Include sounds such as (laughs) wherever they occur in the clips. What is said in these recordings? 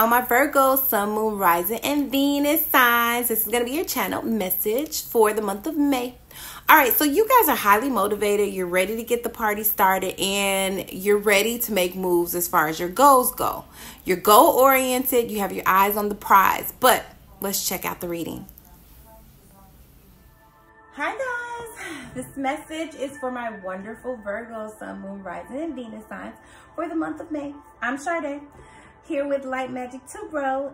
all my Virgo, Sun, Moon, Rising, and Venus signs. This is going to be your channel message for the month of May. All right, so you guys are highly motivated. You're ready to get the party started and you're ready to make moves as far as your goals go. You're goal oriented, you have your eyes on the prize. But let's check out the reading. Hi, guys. This message is for my wonderful Virgo, Sun, Moon, Rising, and Venus signs for the month of May. I'm Sade here with Light Magick Tarot.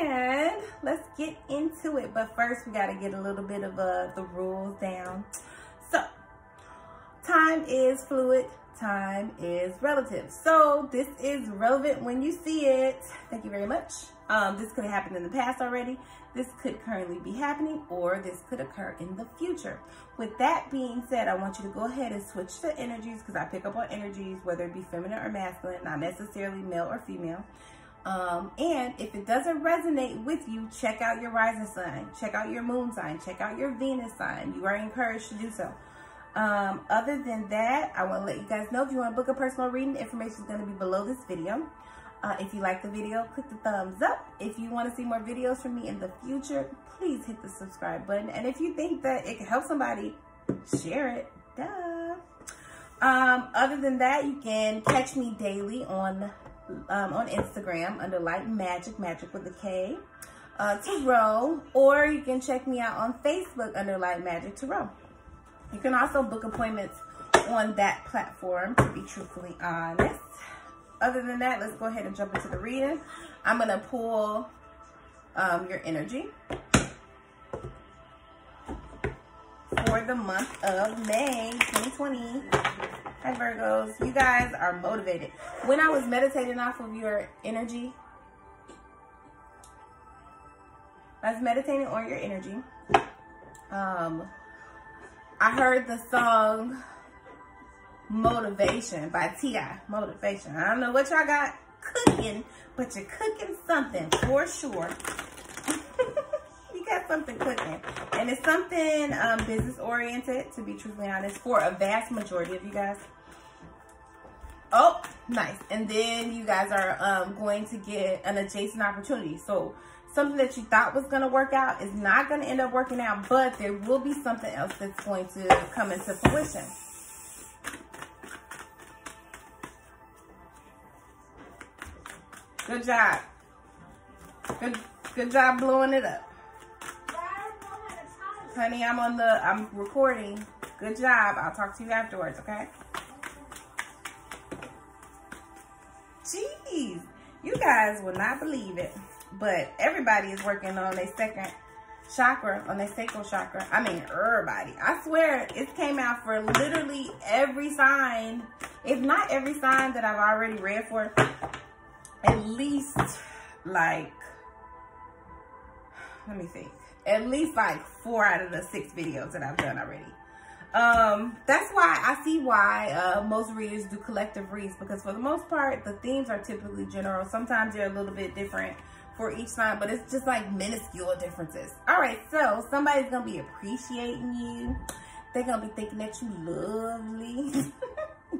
And let's get into it. But first, we got to get a little bit of uh, the rules down. So, time is fluid. Time is relative. So, this is relevant when you see it. Thank you very much. Um, this could have happened in the past already. This could currently be happening or this could occur in the future. With that being said, I want you to go ahead and switch the energies because I pick up on energies, whether it be feminine or masculine, not necessarily male or female. Um, and if it doesn't resonate with you, check out your rising sign, check out your moon sign, check out your Venus sign. You are encouraged to do so. Um, other than that, I want to let you guys know if you want to book a personal reading, information is going to be below this video. Uh, if you like the video, click the thumbs up. If you want to see more videos from me in the future, please hit the subscribe button. And if you think that it can help somebody, share it. Duh. Um, other than that, you can catch me daily on um, on Instagram under Light Magic, Magic with a K, uh, Tarot, or you can check me out on Facebook under Light Magick Tarot. You can also book appointments on that platform, to be truthfully honest other than that, let's go ahead and jump into the reading. I'm going to pull um, your energy for the month of May 2020. Hi, Virgos. You guys are motivated. When I was meditating off of your energy, I was meditating on your energy. Um, I heard the song Motivation by T.I. Motivation. I don't know what y'all got cooking, but you're cooking something for sure. (laughs) you got something cooking. And it's something um, business oriented, to be truthfully honest, for a vast majority of you guys. Oh, nice. And then you guys are um, going to get an adjacent opportunity. So something that you thought was going to work out is not going to end up working out, but there will be something else that's going to come into fruition. Good job. Good, good job blowing it up. Honey, I'm on the, I'm recording. Good job. I'll talk to you afterwards, okay? Jeez, you guys will not believe it, but everybody is working on their second chakra, on their sacral chakra. I mean, everybody. I swear, it came out for literally every sign, if not every sign that I've already read for, at least like, let me think, at least like four out of the six videos that I've done already. Um, that's why I see why uh, most readers do collective reads because for the most part, the themes are typically general. Sometimes they're a little bit different for each sign, but it's just like minuscule differences. All right, so somebody's going to be appreciating you. They're going to be thinking that you lovely. (laughs)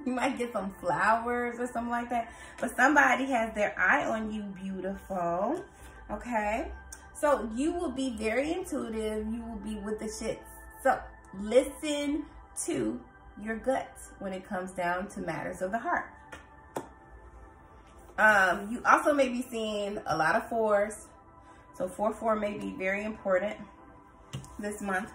you might get some flowers or something like that. But somebody has their eye on you, beautiful. Okay? So you will be very intuitive. You will be with the shits. So listen to your guts when it comes down to matters of the heart. Um, you also may be seeing a lot of fours. So 4-4 may be very important this month.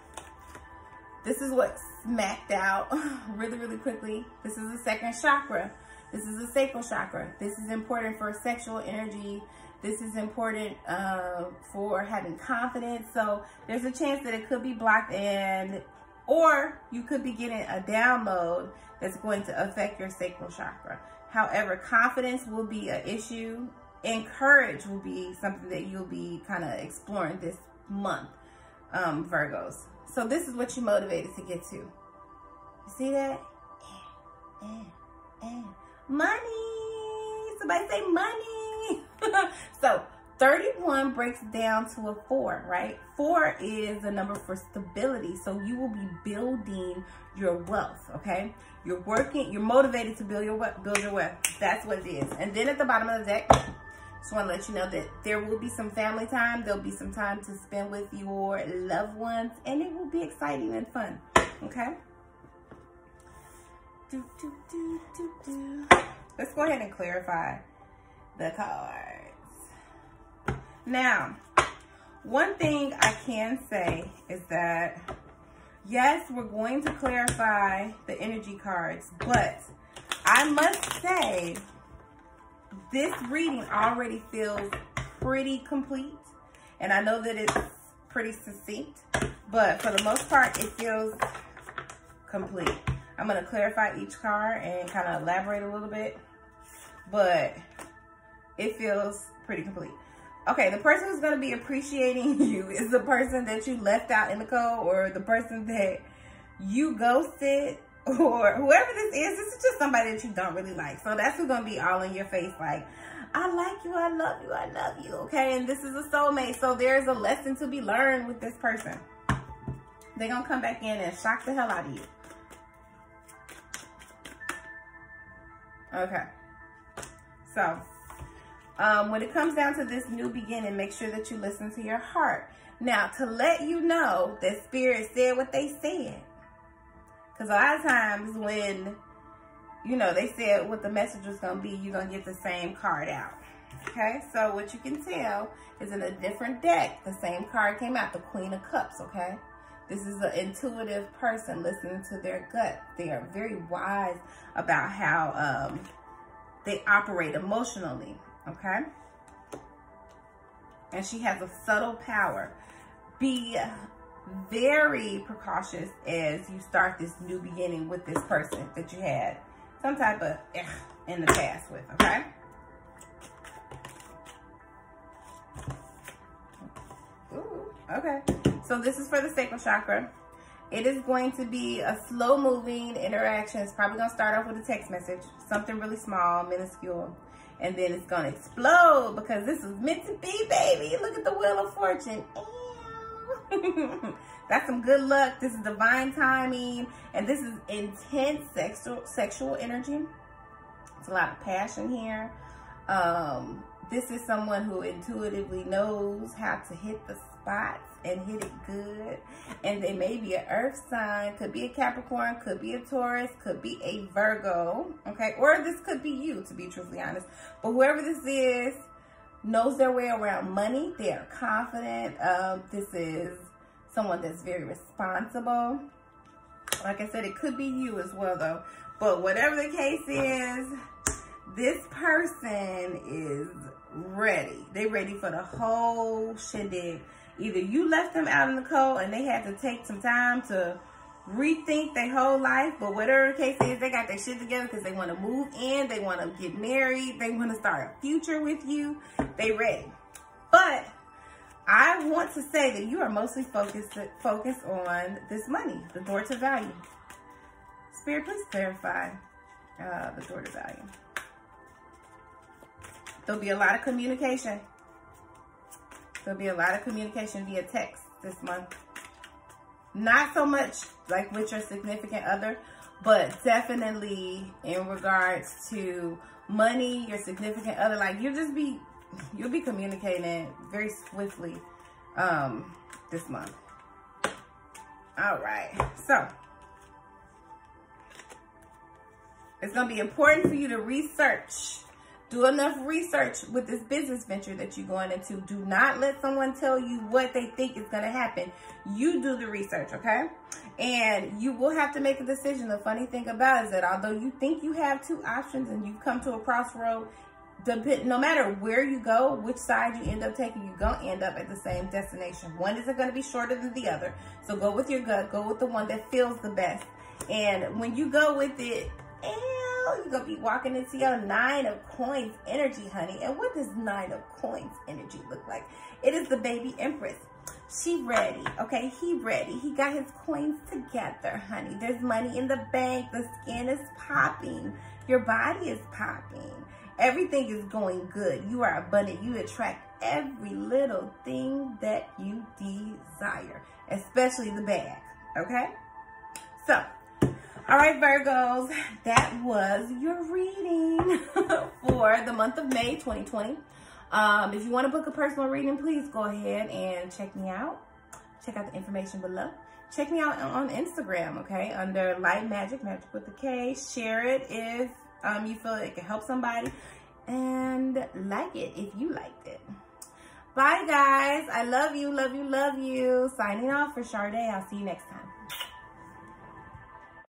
This is what smacked out (laughs) really, really quickly. This is the second chakra. This is the sacral chakra. This is important for sexual energy. This is important uh, for having confidence. So there's a chance that it could be blocked and, or you could be getting a download that's going to affect your sacral chakra. However, confidence will be an issue. and courage will be something that you'll be kind of exploring this month, um, Virgos. So this is what you're motivated to get to. You see that? And, and, and. Money. Somebody say money. (laughs) so 31 breaks down to a four, right? Four is the number for stability. So you will be building your wealth, okay? You're working, you're motivated to build your wealth, build your wealth. That's what it is. And then at the bottom of the deck, Just want to let you know that there will be some family time. There'll be some time to spend with your loved ones, and it will be exciting and fun. Okay? Do, do, do, do, do. Let's go ahead and clarify the cards. Now, one thing I can say is that, yes, we're going to clarify the energy cards, but I must say, this reading already feels pretty complete. And I know that it's pretty succinct, but for the most part, it feels complete. I'm going to clarify each card and kind of elaborate a little bit, but it feels pretty complete. Okay, the person who's going to be appreciating (laughs) you is the person that you left out in the cold or the person that you ghosted (laughs) or whoever this is. This is just somebody that you don't really like. So that's who's going to be all in your face like, I like you, I love you, I love you, okay? And this is a soulmate, so there's a lesson to be learned with this person. They're going to come back in and shock the hell out of you. Okay. So, um, when it comes down to this new beginning, make sure that you listen to your heart. Now, to let you know that spirit said what they said. Because a lot of times when, you know, they said what the message was going to be, you're going to get the same card out. Okay, so what you can tell is in a different deck, the same card came out, the Queen of Cups, okay? This is an intuitive person listening to their gut. They are very wise about how um, they operate emotionally okay? And she has a subtle power. Be very precautious as you start this new beginning with this person that you had some type of in the past with, okay? Ooh, okay. So this is for the sacral chakra. It is going to be a slow moving interaction. It's probably going to start off with a text message, something really small, minuscule and then it's gonna explode because this is meant to be, baby. Look at the Wheel of Fortune. (laughs) That's some good luck. This is divine timing, and this is intense sexual sexual energy. It's a lot of passion here. Um, this is someone who intuitively knows how to hit the spots and hit it good. And they may be an earth sign, could be a Capricorn, could be a Taurus, could be a Virgo, okay? Or this could be you, to be truthfully honest. But whoever this is knows their way around money. They are confident. Um, this is someone that's very responsible. Like I said, it could be you as well, though. But whatever the case is, this person is ready. They ready for the whole shindig. Either you left them out in the cold and they had to take some time to rethink their whole life, but whatever the case is, they got their shit together because they want to move in, they want to get married, they want to start a future with you. They ready. But I want to say that you are mostly focused focused on this money, the door to value. Spirit, please clarify uh, the door to value. There'll be a lot of communication. There'll be a lot of communication via text this month. Not so much like with your significant other, but definitely in regards to money, your significant other, like you'll just be, you'll be communicating very swiftly um, this month. All right, so it's going to be important for you to research do enough research with this business venture that you're going into. Do not let someone tell you what they think is going to happen. You do the research, okay? And you will have to make a decision. The funny thing about is that although you think you have two options and you've come to a crossroad, no matter where you go, which side you end up taking, you're going to end up at the same destination. One isn't going to be shorter than the other. So go with your gut. Go with the one that feels the best. And when you go with it, eh, you're going to be walking into your nine of coins energy, honey. And what does nine of coins energy look like? It is the baby empress. She ready, okay? He ready. He got his coins together, honey. There's money in the bank. The skin is popping. Your body is popping. Everything is going good. You are abundant. You attract every little thing that you desire, especially the bag, okay? So, all right, Virgos, that was your reading (laughs) for the month of May 2020. Um, if you want to book a personal reading, please go ahead and check me out. Check out the information below. Check me out on Instagram, okay, under Light Magic, Magic with a K. Share it if um, you feel it can help somebody. And like it if you liked it. Bye, guys. I love you, love you, love you. Signing off for Sade. I'll see you next time.